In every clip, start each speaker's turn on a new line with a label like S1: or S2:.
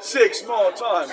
S1: Six more times.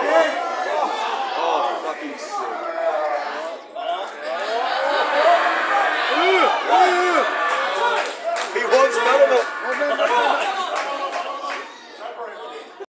S1: Isso.